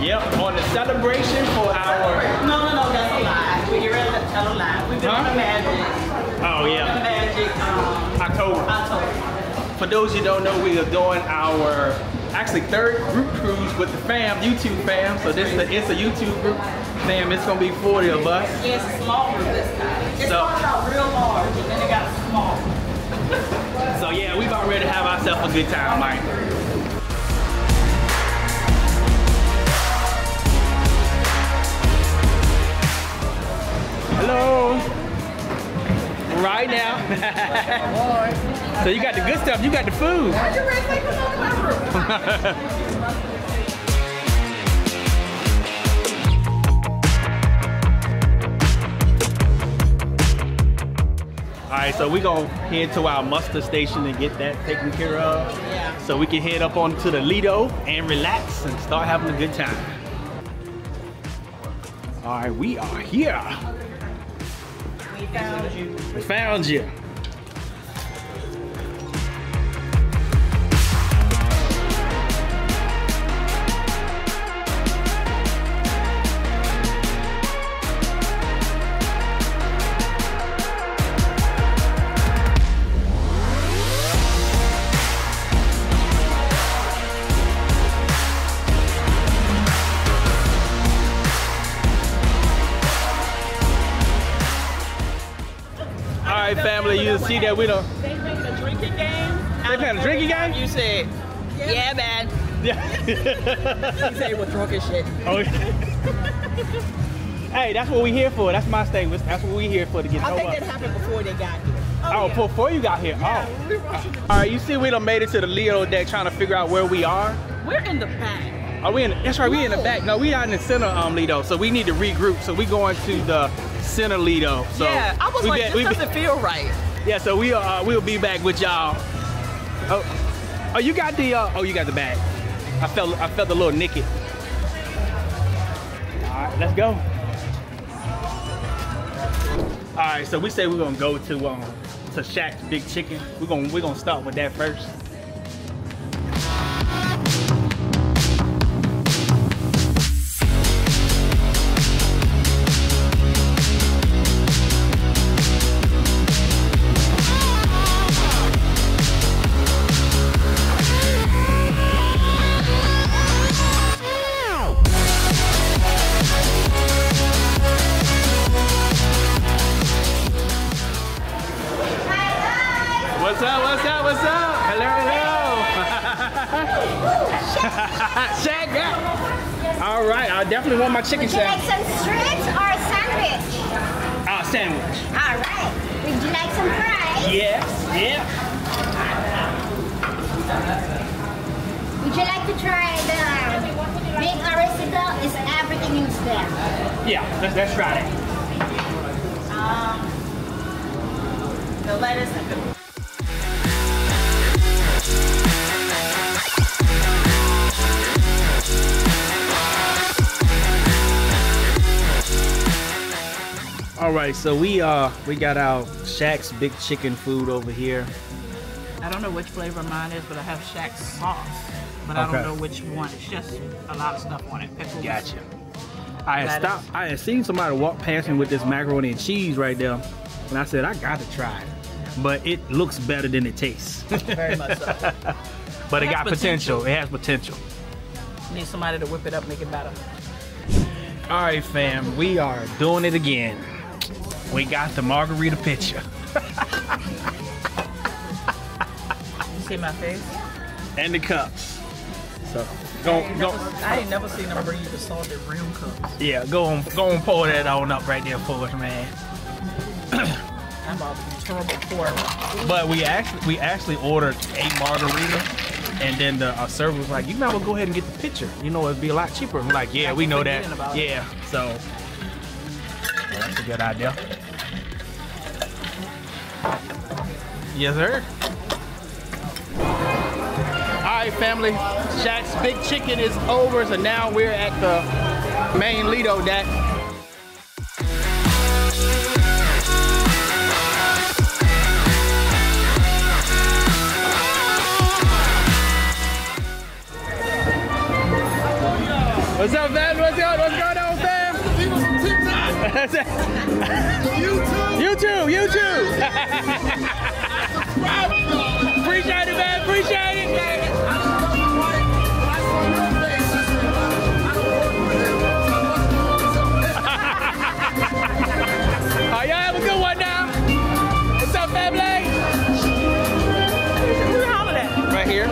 Yep, on the celebration for our. No, no, no, that's a lie. We get ready to tell a lie. We've been Huh? on the magic. Oh yeah. The magic um, October. October. For those you don't know, we are doing our actually third group cruise with the fam, YouTube fam. So this is a, it's a YouTube group. Fam, it's gonna be 40 of us. Yeah, it's a small group this time. It So- started out real large and then it got small. So yeah, we about ready to have ourselves a good time, Mike. So you got the good stuff, you got the food. All right, so we gonna head to our muster station and get that taken care of. Yeah. So we can head up onto the Lido and relax and start having a good time. All right, we are here. We found you. We found you. You see that we don't. They played a drinking game. They playing a drinking game? You said, yeah, man. Yeah. You said we're drunk as shit. Oh, yeah. hey, that's what we here for. That's my statement. That's what we here for to get I over. think that happened before they got here. Oh, yeah. before you got here. Yeah, Oh. watching All right, you see, we done made it to the Lido deck trying to figure out where we are. We're in the back. Are we in? That's right, we in the back. No, we out in the center um Lido, so we need to regroup. So we going to the center Lido. So yeah, I was we like, get- this we doesn't feel right. Yeah, so we uh we'll be back with y'all. Oh, oh, you got the uh, oh, you got the bag. I felt I felt a little naked. All right, let's go. All right, so we say we're gonna go to um to Shaq's Big Chicken. We're gonna we're gonna start with that first. Shaq, yeah. All right, I definitely want my chicken Would you like some strips or a sandwich? Ah, sandwich. All right. Would you like some fries? Yes. Yeah. Would you like to try the big aristotle? Is everything is there? Yeah. Let's let's try that. Um, the lettuce and the All right, so we uh we got our Shaq's Big Chicken food over here. I don't know which flavor mine is, but I have Shaq sauce. But I don't know which one. It's just a lot of stuff on it. Pickles. Gotcha. I had stopped. I had seen somebody walk past me with this macaroni and cheese right there, and I said I got to try it, but it looks better than it tastes. Very much so. but it, It got potential. potential. It has potential. Need somebody to whip it up, make it better. All right, fam, we are doing it again. We got the margarita picture You see my face? and the cups. So go go. I ain't never seen them bring you the salted rim cups. Yeah, go on, go and pour that on up right there for us, man. I'm about to be terrible for But we actually we actually ordered a margarita, and then the uh, server was like, "You might well go ahead and get the picture. You know, it'd be a lot cheaper." I'm like, "Yeah, we know that. forgetting about it. Yeah, so well, that's a good idea." Yes, sir. All right, family. Shaq's Big Chicken is over, so now we're at the main Lido deck. What's up, man? What's going, what's going on, fam? YouTube, YouTube. Appreciate it, man. Appreciate it. Oh, y'all have a good one now. What's up, family? Where you holler at? Right here.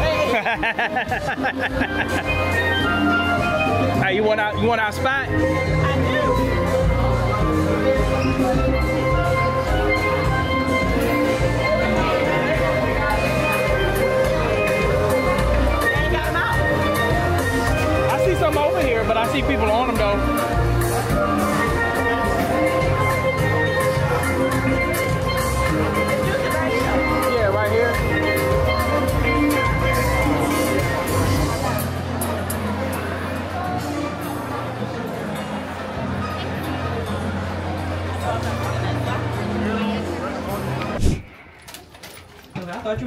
Hey, you want our spot? I see some over here, but I see people on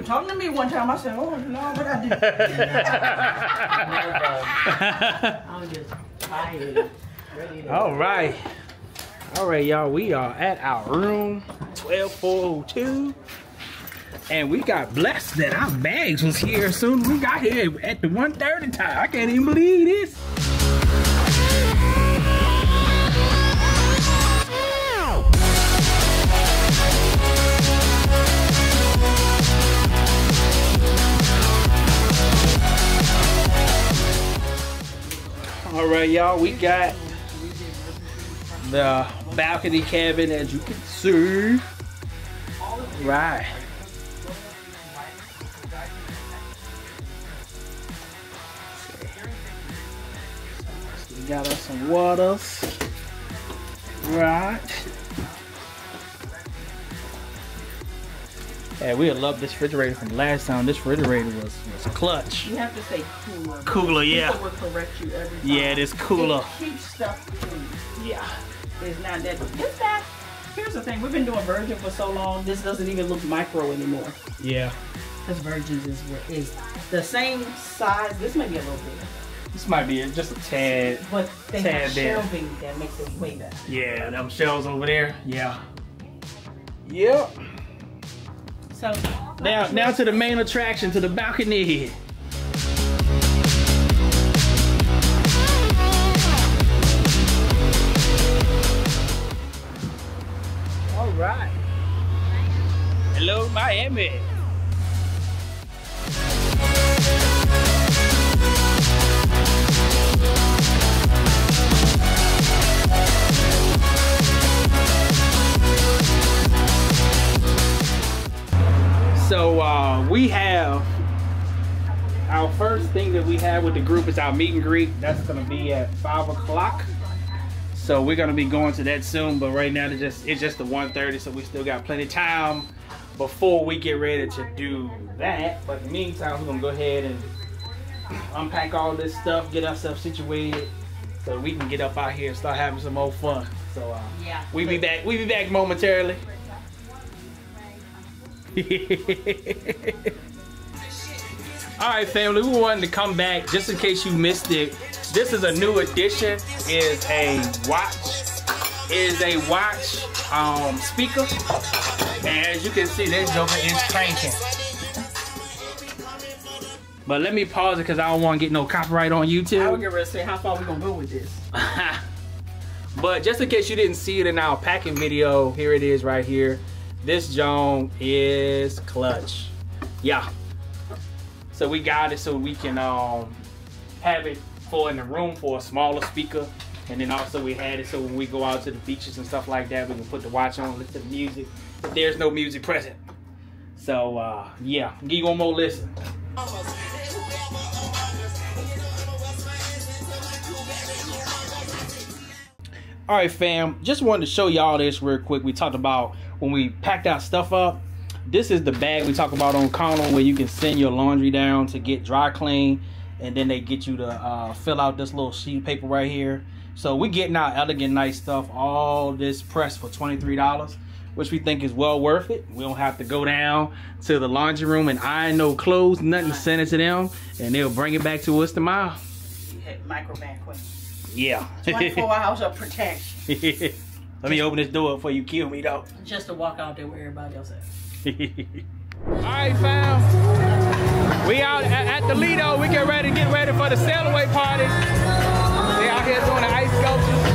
were talking to me one time. I said, oh, no, what I did. I'm just tired. All right. All right, y'all. We are at our room 12402. And we got blessed that our bags was here as soon as we got here at the 130 time. I can't even believe this. All right, y'all. We got the balcony cabin as you can see. Right. We got us some waters. Right. Yeah, we love this refrigerator from last time. This refrigerator was, was clutch. You have to say cooler. Cooler, yeah. People will correct you every time. Yeah, it is cooler. It keeps stuff cool. Yeah. It's not that. That. Here's the thing. We've been doing Virgin for so long. This doesn't even look micro anymore. Yeah. Because Virgin's is what is the same size. This might be a little bigger, This might be just a tad. but they Tad have bit. shelving that makes it way better. Yeah, them shelves over there. Yeah. Yep. So Now, now to the main attraction, to the balcony. Here. All right. Hello, Miami. Thing that we have with the group is our meet and greet. That's gonna be at five o'clock. So we're gonna be going to that soon. But right now it's just it's just the 1:30, so we still got plenty of time before we get ready to do that. But in the meantime, we're gonna go ahead and unpack all this stuff, get ourselves situated, so we can get up out here and start having some more fun. So uh, yeah, we be back. We be back momentarily. All right, family. We wanted to come back just in case you missed it. This is a new addition. Is a watch. Is a watch um, speaker. And as you can see, this joker is cranking. But let me pause it because I don't want to get no copyright on YouTube. I would get ready to say how far we gonna go with this. but just in case you didn't see it in our packing video, here it is right here. This Joan is clutch. Yeah. So we got it so we can um have it for in the room for a smaller speaker. And then also we had it so when we go out to the beaches and stuff like that, we can put the watch on, listen to music. If there's no music present. So uh yeah, give you one more listen. All right, fam. Just wanted to show y'all this real quick. We talked about when we packed our stuff up. This is the bag we talk about on Carnival where you can send your laundry down to get dry clean. and then they get you to uh, fill out this little sheet of paper right here. So we getting our elegant nice stuff, all this press for twenty three dollars, which we think is well worth it. We don't have to go down to the laundry room and iron no clothes, nothing. Send it to them, and they'll bring it back to us tomorrow. You microban queen. Yeah. 24 hours of protection. Let me open this door before you kill me, though. Just to walk out there where everybody else at. All right, fam. We out at, at the Lido. We get ready to get ready for the sail away party. They out here doing the ice sculptures.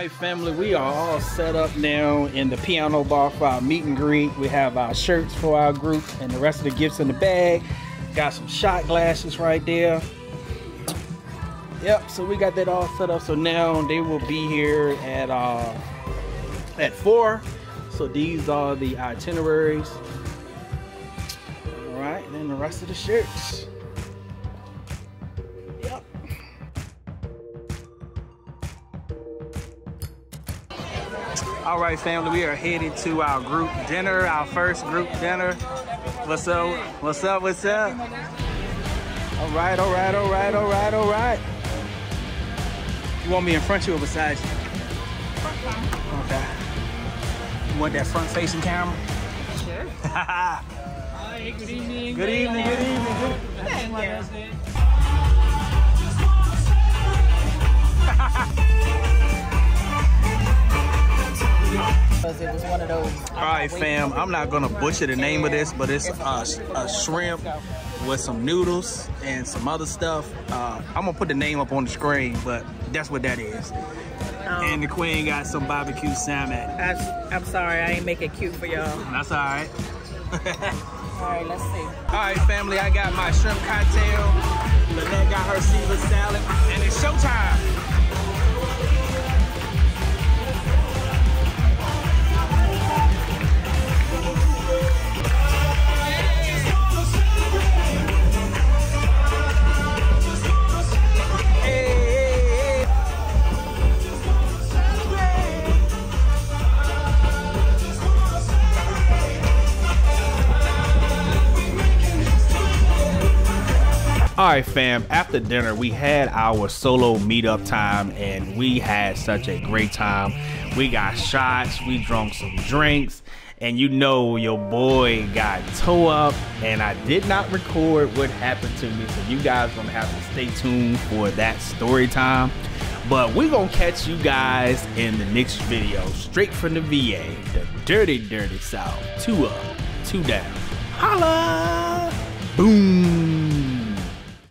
Right, family, we are all set up now in the piano bar for our meet and greet. We have our shirts for our group and the rest of the gifts in the bag. Got some shot glasses right there. Yep, so we got that all set up. So now they will be here at uh at four. So these are the itineraries. All right, and then the rest of the shirts. All right, family, we are headed to our group dinner, our first group dinner. What's up? What's up? What's up? All right, all right, all right, all right, all right. You want me in front of you or beside you? Okay. You want that front-facing camera? Sure. Hi, good evening. good evening, good evening. Good. Because All right, fam. I'm not gonna butcher the name of this, but it's a, a shrimp with some noodles and some other stuff. Uh, I'm gonna put the name up on the screen, but that's what that is. And the queen got some barbecue salmon. I, I'm sorry, I ain't make it cute for y'all. That's all right. All right, let's see. All right, family. I got my shrimp cocktail. Lynette got her Caesar salad, and it's showtime. All right, fam. After dinner, we had our solo meetup time, and we had such a great time. We got shots, we drunk some drinks, and you know your boy got toe up, and I did not record what happened to me, so you guys are gonna have to stay tuned for that story time. But we're gonna catch you guys in the next video, straight from the VA, the dirty, dirty South. Two up, two down. Holla! Boom!